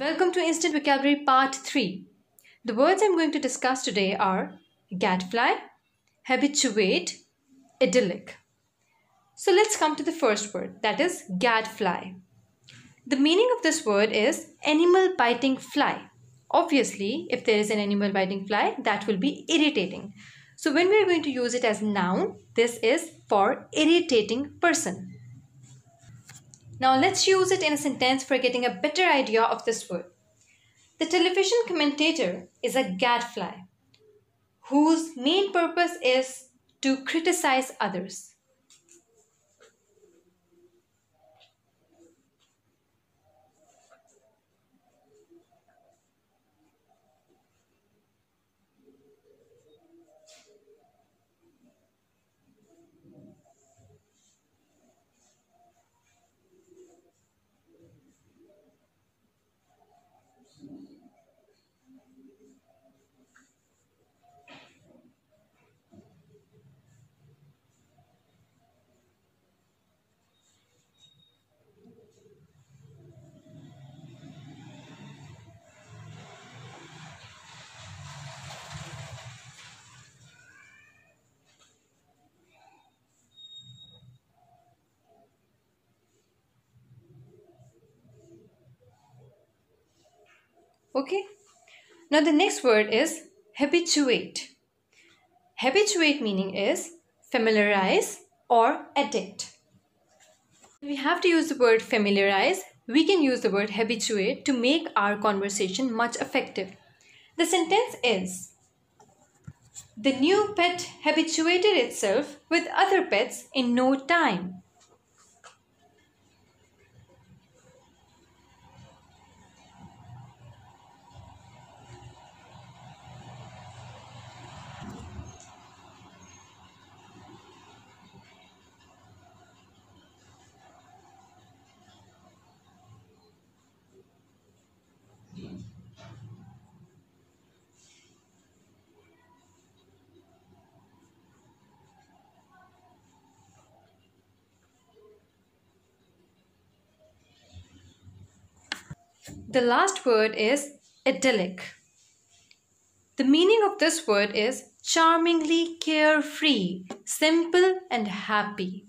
Welcome to Instant Vocabulary Part 3. The words I'm going to discuss today are gadfly, habituate, idyllic. So let's come to the first word that is gadfly. The meaning of this word is animal biting fly. Obviously, if there is an animal biting fly, that will be irritating. So when we are going to use it as noun, this is for irritating person. Now let's use it in a sentence for getting a better idea of this word. The television commentator is a gadfly whose main purpose is to criticize others. Okay. Now the next word is habituate. Habituate meaning is familiarize or addict. We have to use the word familiarize. We can use the word habituate to make our conversation much effective. The sentence is The new pet habituated itself with other pets in no time. The last word is idyllic. The meaning of this word is charmingly carefree, simple and happy.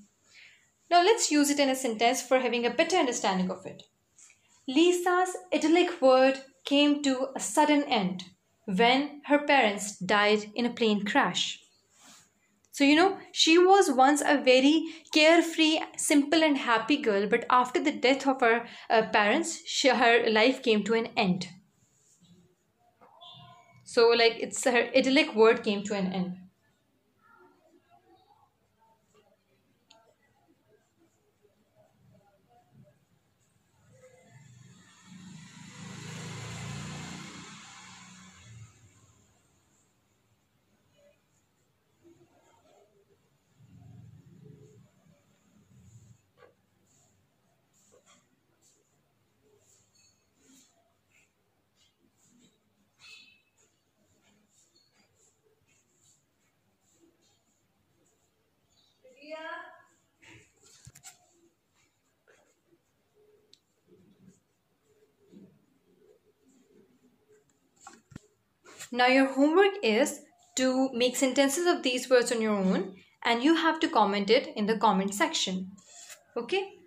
Now let's use it in a sentence for having a better understanding of it. Lisa's idyllic world came to a sudden end when her parents died in a plane crash. So, you know, she was once a very carefree, simple, and happy girl, but after the death of her uh, parents, she, her life came to an end. So, like, it's her idyllic world came to an end. Now your homework is to make sentences of these words on your own and you have to comment it in the comment section. Okay.